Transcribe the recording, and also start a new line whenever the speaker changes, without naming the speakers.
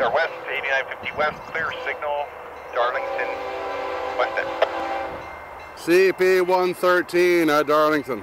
or west, 8950 west, clear signal, Darlington, west end.
CP113 at Darlington.